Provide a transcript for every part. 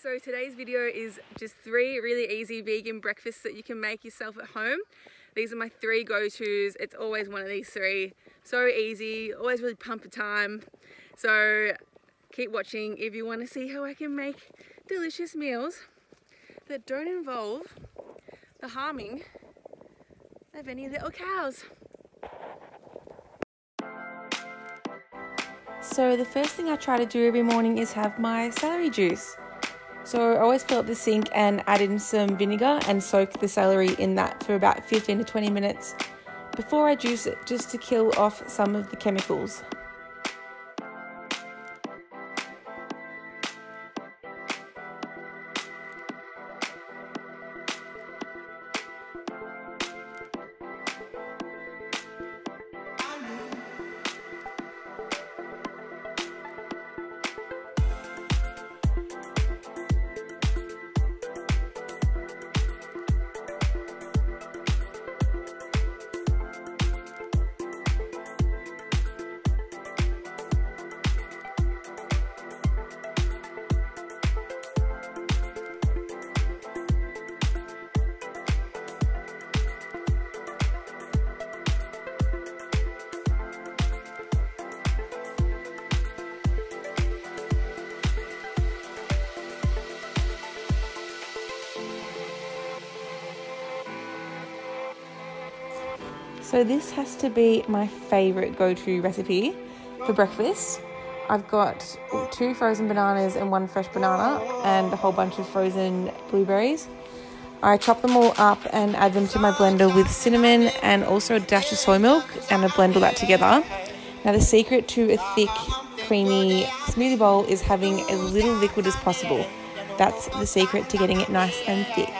So today's video is just three really easy vegan breakfasts that you can make yourself at home. These are my three go-tos. It's always one of these three. So easy, always really pumped for time. So keep watching if you want to see how I can make delicious meals that don't involve the harming of any little cows. So the first thing I try to do every morning is have my celery juice. So I always fill up the sink and add in some vinegar and soak the celery in that for about 15 to 20 minutes before I juice it just to kill off some of the chemicals. So this has to be my favorite go-to recipe for breakfast. I've got two frozen bananas and one fresh banana and a whole bunch of frozen blueberries. I chop them all up and add them to my blender with cinnamon and also a dash of soy milk and I blend all that together. Now the secret to a thick, creamy smoothie bowl is having as little liquid as possible. That's the secret to getting it nice and thick.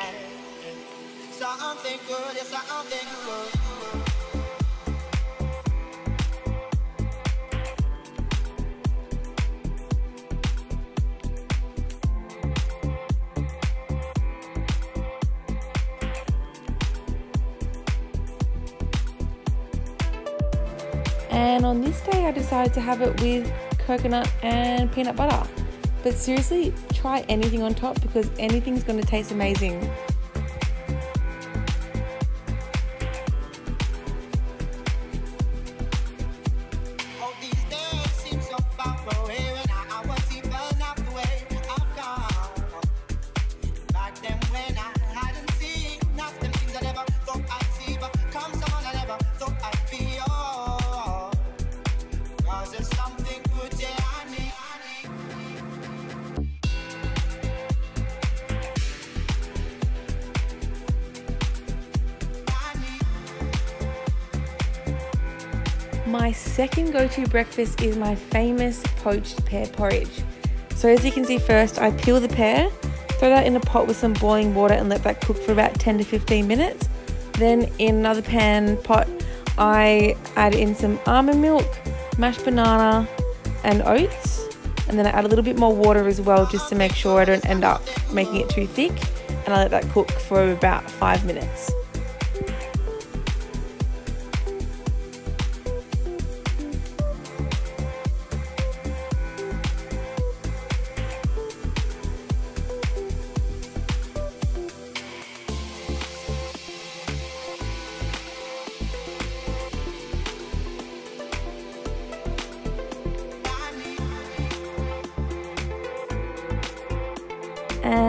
And on this day, I decided to have it with coconut and peanut butter. But seriously, try anything on top because anything's going to taste amazing. My second go-to breakfast is my famous poached pear porridge. So as you can see first, I peel the pear, throw that in a pot with some boiling water and let that cook for about 10 to 15 minutes. Then in another pan pot, I add in some almond milk, mashed banana and oats. And then I add a little bit more water as well just to make sure I don't end up making it too thick. And I let that cook for about five minutes.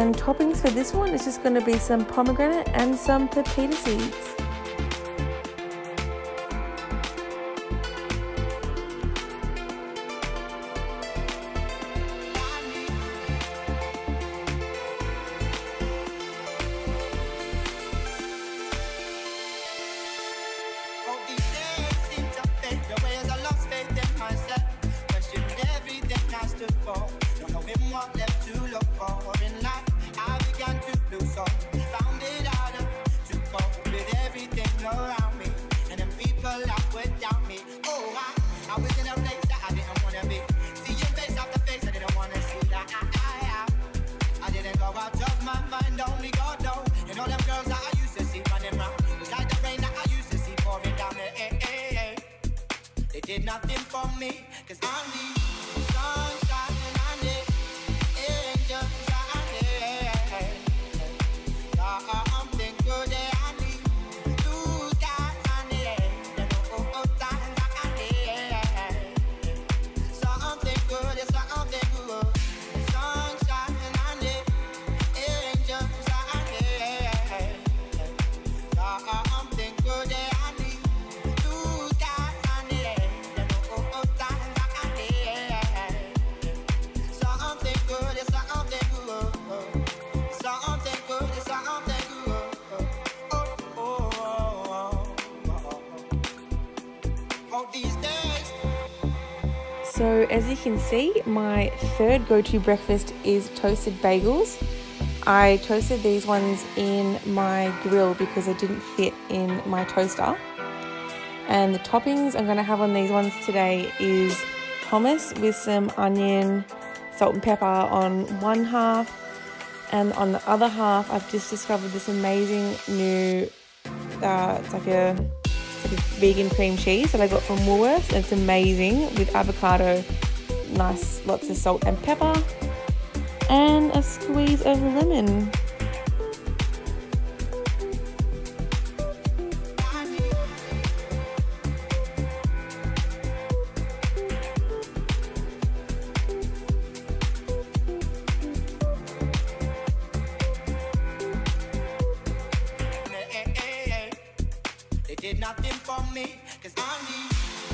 And toppings for this one is just going to be some pomegranate and some pepita seeds. Did nothing for me, cause I need as you can see, my third go to breakfast is toasted bagels. I toasted these ones in my grill because they didn't fit in my toaster. And the toppings I'm going to have on these ones today is hummus with some onion, salt and pepper on one half, and on the other half, I've just discovered this amazing new, uh, it's like a vegan cream cheese that I got from Woolworths. It's amazing with avocado, nice, lots of salt and pepper, and a squeeze of lemon. Cause I need sunshine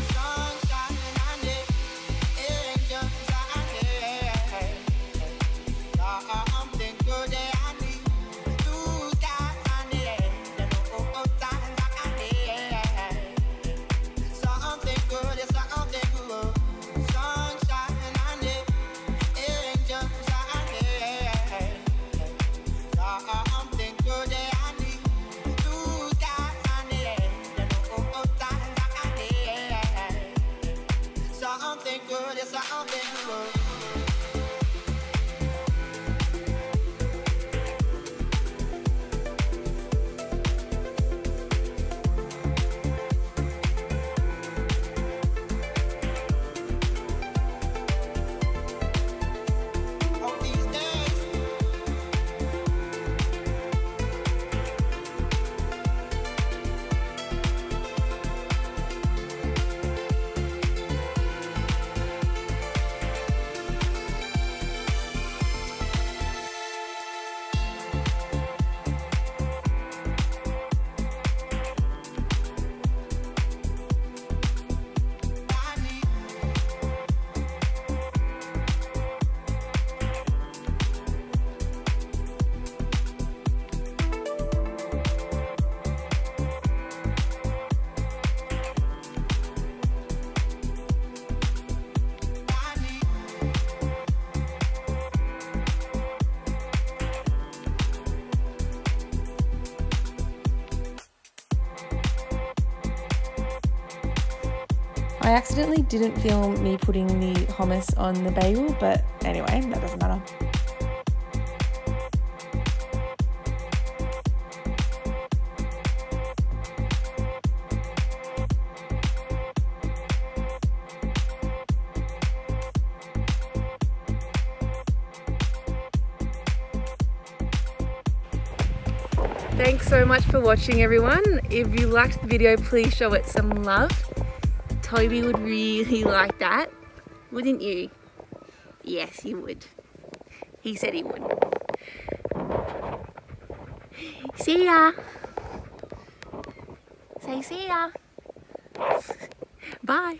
Something I accidentally didn't film me putting the hummus on the bagel, but anyway, that doesn't matter. Thanks so much for watching everyone. If you liked the video, please show it some love. Toby would really like that, wouldn't you? Yes, he would. He said he would. See ya. Say see ya. Bye.